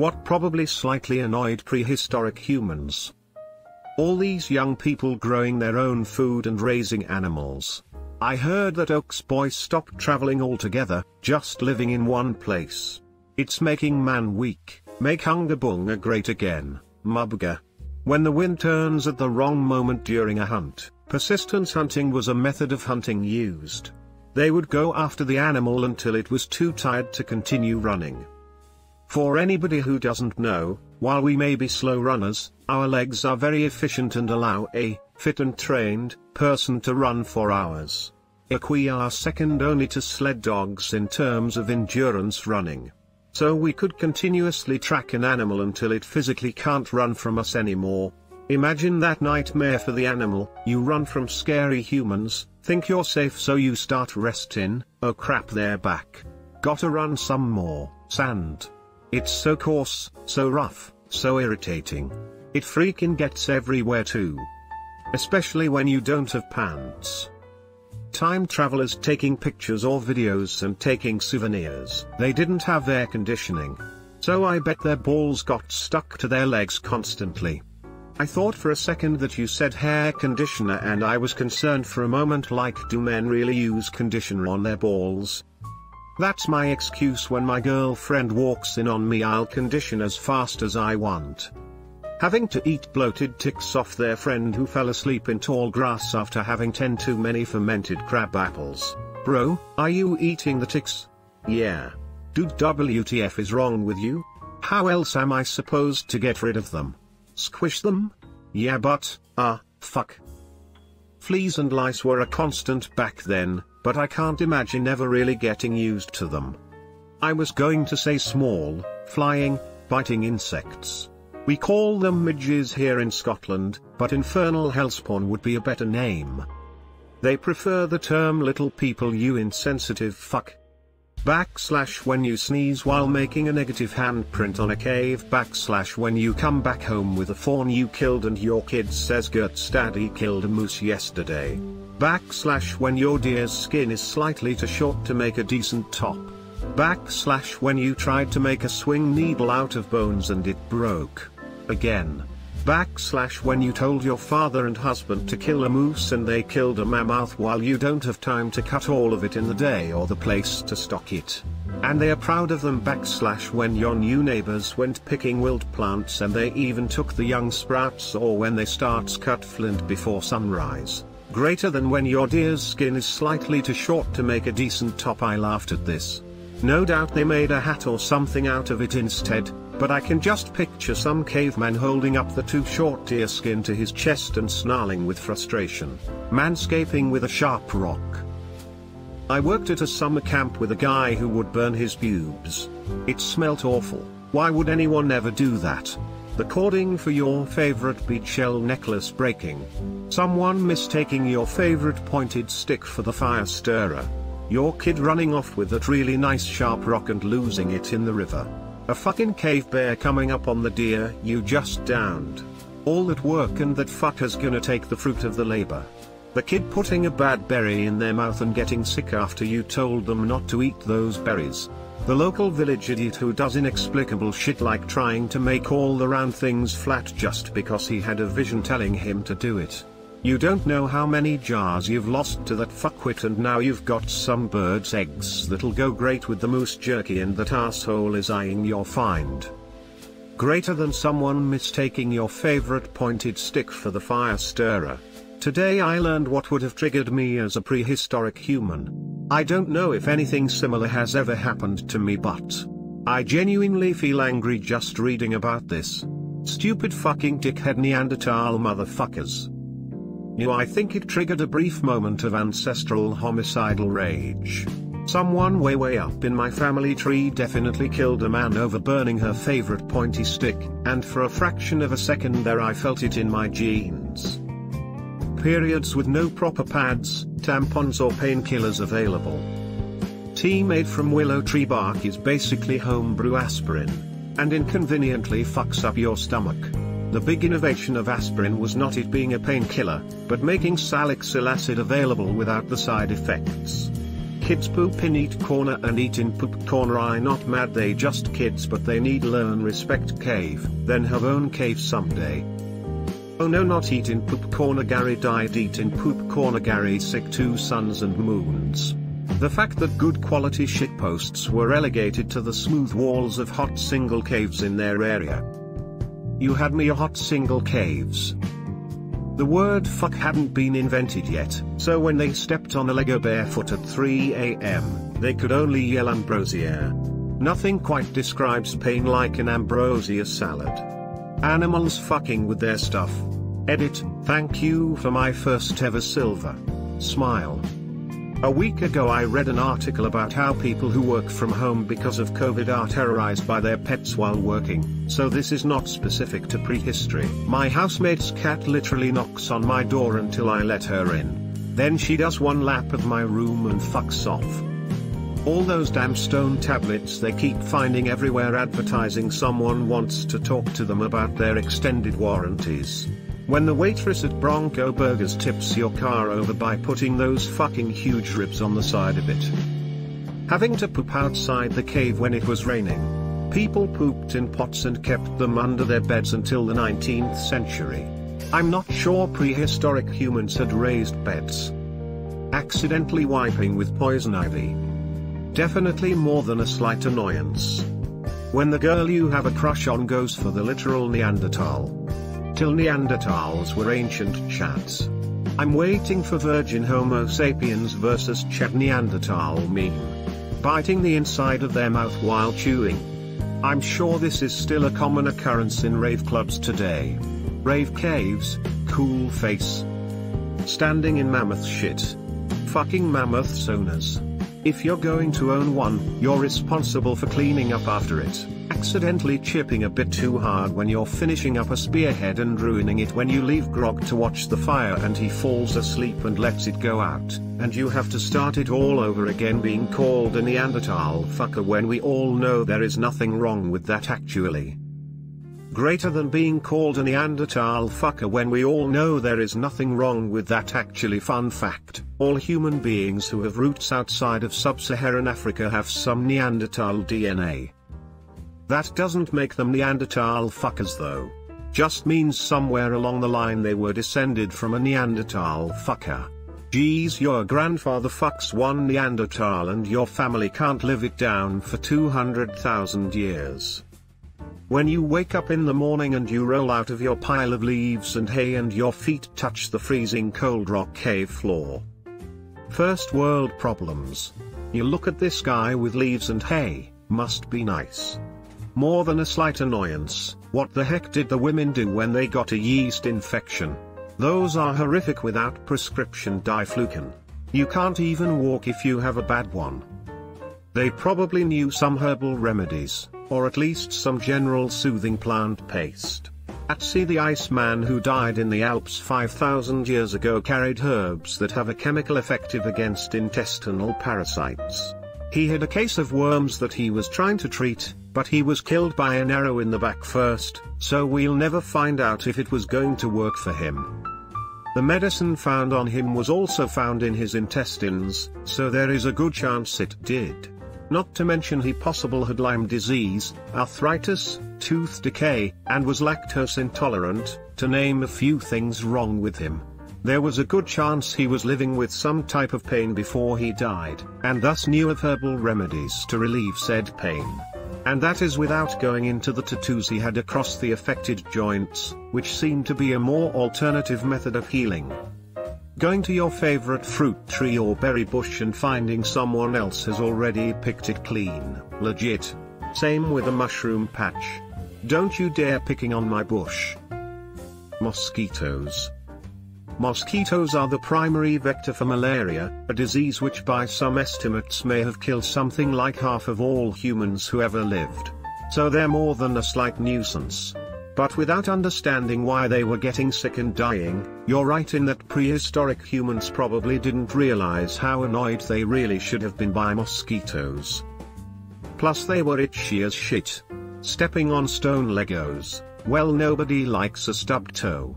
What probably slightly annoyed prehistoric humans. All these young people growing their own food and raising animals. I heard that Oaks Boy stopped traveling altogether, just living in one place. It's making man weak, make Hunga Bunga great again, Mubga. When the wind turns at the wrong moment during a hunt, persistence hunting was a method of hunting used. They would go after the animal until it was too tired to continue running. For anybody who doesn't know, while we may be slow runners, our legs are very efficient and allow a fit and trained person to run for hours. We are second only to sled dogs in terms of endurance running. So we could continuously track an animal until it physically can't run from us anymore. Imagine that nightmare for the animal, you run from scary humans, think you're safe so you start resting, oh crap they're back. Gotta run some more, sand. It's so coarse, so rough, so irritating. It freaking gets everywhere too. Especially when you don't have pants. Time travelers taking pictures or videos and taking souvenirs. They didn't have air conditioning. So I bet their balls got stuck to their legs constantly. I thought for a second that you said hair conditioner and I was concerned for a moment like do men really use conditioner on their balls? That's my excuse when my girlfriend walks in on me I'll condition as fast as I want. Having to eat bloated ticks off their friend who fell asleep in tall grass after having 10 too many fermented crab apples. Bro, are you eating the ticks? Yeah. Dude WTF is wrong with you? How else am I supposed to get rid of them? Squish them? Yeah but, uh, fuck. Fleas and lice were a constant back then, but I can't imagine ever really getting used to them. I was going to say small, flying, biting insects. We call them midges here in Scotland, but infernal hellspawn would be a better name. They prefer the term little people you insensitive fuck. Backslash when you sneeze while making a negative handprint on a cave backslash when you come back home with a fawn you killed and your kid says Gert's daddy killed a moose yesterday. Backslash when your deer's skin is slightly too short to make a decent top. Backslash when you tried to make a swing needle out of bones and it broke. Again. Backslash when you told your father and husband to kill a moose and they killed a mammoth while you don't have time to cut all of it in the day or the place to stock it. And they are proud of them backslash when your new neighbors went picking wild plants and they even took the young sprouts or when they starts cut flint before sunrise. Greater than when your deer's skin is slightly too short to make a decent top I laughed at this. No doubt they made a hat or something out of it instead, but I can just picture some caveman holding up the too short deer skin to his chest and snarling with frustration. Manscaping with a sharp rock. I worked at a summer camp with a guy who would burn his pubes. It smelt awful, why would anyone ever do that? The cording for your favorite beach shell necklace breaking. Someone mistaking your favorite pointed stick for the fire stirrer. Your kid running off with that really nice sharp rock and losing it in the river. A fucking cave bear coming up on the deer you just downed. All that work and that fucker's gonna take the fruit of the labor. The kid putting a bad berry in their mouth and getting sick after you told them not to eat those berries. The local village idiot who does inexplicable shit like trying to make all the round things flat just because he had a vision telling him to do it. You don't know how many jars you've lost to that fuckwit and now you've got some bird's eggs that'll go great with the moose jerky and that asshole is eyeing your find. Greater than someone mistaking your favorite pointed stick for the fire stirrer. Today I learned what would have triggered me as a prehistoric human. I don't know if anything similar has ever happened to me but I genuinely feel angry just reading about this. Stupid fucking dickhead Neanderthal motherfuckers. You I think it triggered a brief moment of ancestral homicidal rage. Someone way way up in my family tree definitely killed a man over burning her favorite pointy stick, and for a fraction of a second there I felt it in my genes. Periods with no proper pads, tampons or painkillers available. Tea made from willow tree bark is basically homebrew aspirin, and inconveniently fucks up your stomach. The big innovation of aspirin was not it being a painkiller, but making salicylic acid available without the side effects. Kids poop in eat corner and eat in poop corner I not mad they just kids but they need learn respect cave, then have own cave someday. Oh no not eat in poop corner Gary died eat in poop corner Gary sick two suns and moons. The fact that good quality shitposts were relegated to the smooth walls of hot single caves in their area. You had me a hot single caves. The word fuck hadn't been invented yet, so when they stepped on a Lego barefoot at 3 am, they could only yell ambrosia. Nothing quite describes pain like an ambrosia salad. Animals fucking with their stuff. Edit, thank you for my first ever silver. Smile. A week ago I read an article about how people who work from home because of COVID are terrorized by their pets while working, so this is not specific to prehistory. My housemate's cat literally knocks on my door until I let her in. Then she does one lap of my room and fucks off. All those damn stone tablets they keep finding everywhere advertising someone wants to talk to them about their extended warranties. When the waitress at Bronto Burgers tips your car over by putting those fucking huge ribs on the side of it. Having to poop outside the cave when it was raining. People pooped in pots and kept them under their beds until the 19th century. I'm not sure prehistoric humans had raised beds. Accidentally wiping with poison ivy. Definitely more than a slight annoyance. When the girl you have a crush on goes for the literal Neanderthal till Neanderthals were ancient chats. I'm waiting for virgin Homo sapiens versus Chad Neanderthal meme. Biting the inside of their mouth while chewing. I'm sure this is still a common occurrence in rave clubs today. Rave caves, cool face. Standing in mammoth shit. Fucking mammoth owners. If you're going to own one, you're responsible for cleaning up after it accidentally chipping a bit too hard when you're finishing up a spearhead and ruining it when you leave Grog to watch the fire and he falls asleep and lets it go out, and you have to start it all over again being called a Neanderthal fucker when we all know there is nothing wrong with that actually. Greater than being called a Neanderthal fucker when we all know there is nothing wrong with that actually fun fact, all human beings who have roots outside of sub-Saharan Africa have some Neanderthal DNA. That doesn't make them Neanderthal fuckers though. Just means somewhere along the line they were descended from a Neanderthal fucker. Geez your grandfather fucks one Neanderthal and your family can't live it down for 200,000 years. When you wake up in the morning and you roll out of your pile of leaves and hay and your feet touch the freezing cold rock cave floor. First world problems. You look at this guy with leaves and hay, must be nice. More than a slight annoyance, what the heck did the women do when they got a yeast infection? Those are horrific without prescription diflucan. You can't even walk if you have a bad one. They probably knew some herbal remedies, or at least some general soothing plant paste. Ötzi the Iceman who died in the Alps 5000 years ago carried herbs that have a chemical effective against intestinal parasites. He had a case of worms that he was trying to treat, but he was killed by an arrow in the back first, so we'll never find out if it was going to work for him. The medicine found on him was also found in his intestines, so there is a good chance it did. Not to mention he possible had Lyme disease, arthritis, tooth decay, and was lactose intolerant, to name a few things wrong with him. There was a good chance he was living with some type of pain before he died, and thus knew of herbal remedies to relieve said pain. And that is without going into the tattoos he had across the affected joints, which seemed to be a more alternative method of healing. Going to your favorite fruit tree or berry bush and finding someone else has already picked it clean, legit. Same with a mushroom patch. Don't you dare picking on my bush. Mosquitoes. Mosquitoes are the primary vector for malaria, a disease which by some estimates may have killed something like half of all humans who ever lived. So they're more than a slight nuisance. But without understanding why they were getting sick and dying, you're right in that prehistoric humans probably didn't realize how annoyed they really should have been by mosquitoes. Plus they were itchy as shit. Stepping on stone Legos, well nobody likes a stubbed toe.